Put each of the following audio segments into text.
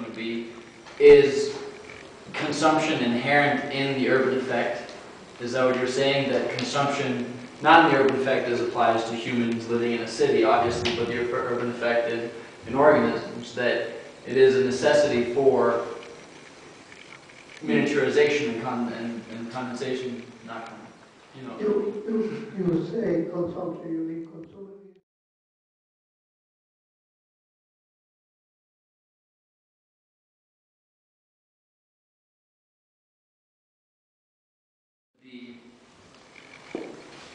would be, is consumption inherent in the urban effect? Is that what you're saying, that consumption, not in the urban effect as applies to humans living in a city, obviously, but the urban effect in, in organisms, that it is a necessity for miniaturization and con, and, and condensation, not, you know. You, you, you say consumption, you mean.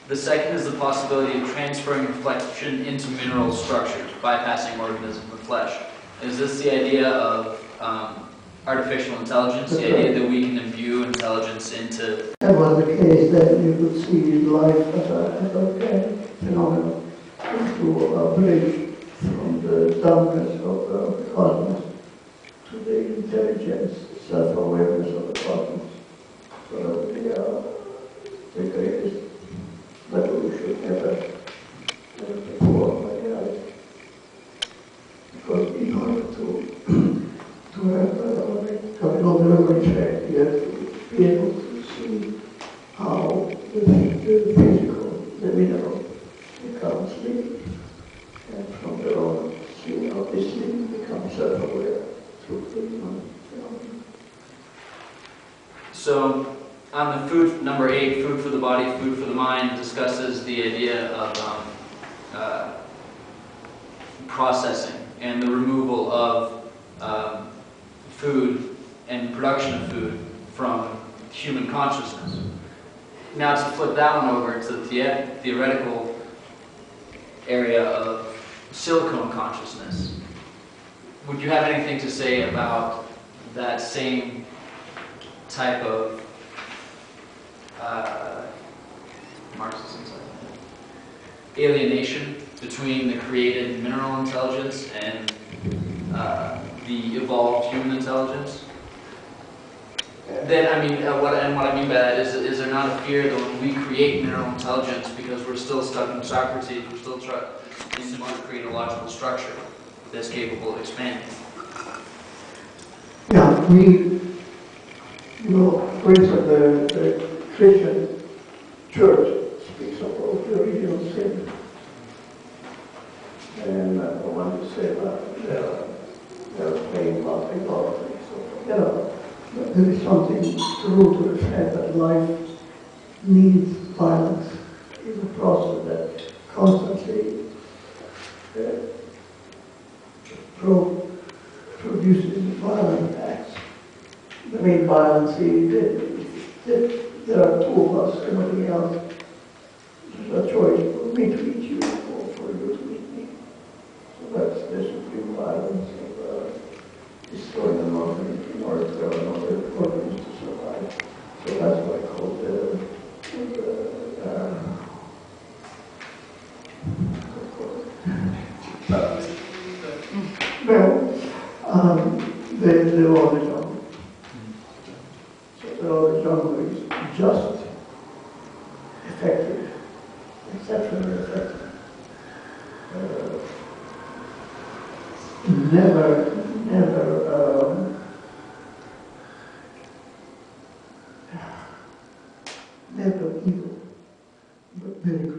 The second is the possibility of transferring reflection into mineral structures, bypassing organism with flesh. Is this the idea of um, artificial intelligence, the idea that we can imbue intelligence into? That was the case, then you would see life as a, as a phenomenon into a bridge from the dumbness of the cosmos to the intelligence, self-awareness of the cosmos. So that would be uh, the greatest revolution ever, ever performed by the eye. To, have, effect, to be able to see how the, the physical, the mineral becomes living. And from self-aware. So, on the food, number eight, food for the body, food for the mind, discusses the idea of um, uh, processing and the removal of um, food and production of food from human consciousness. Now, to flip that one over to the the- theoretical area of silicon consciousness, would you have anything to say about that same type of uh, Marxism, alienation between the created mineral intelligence and uh, the evolved human intelligence. Then, I mean, uh, what, and what I mean by that is, is there not a fear that when we create mineral intelligence, because we're still stuck in Socrates, we're still trying, to create a logical structure that's capable of expanding? Yeah, we, you know, for instance, the, the Christian church speaks about the original sin. And uh, I say that they're, they're playing nothing God, so, you know, there is something true to the fact that life needs violence is a process that constantly uh, pro- produces violent acts. The main violence is that, that there are two of us, nobody else. There's a choice for me to eat you or for you to eat me. So that's the supreme violence of uh, destroying another in order to have another organism to survive. So that's what I call the, the uh, uh, well, um, the, the law of the jungle. So the jungle is just effective, exceptionally effective. Uh, never, never, um, never evil, but very good.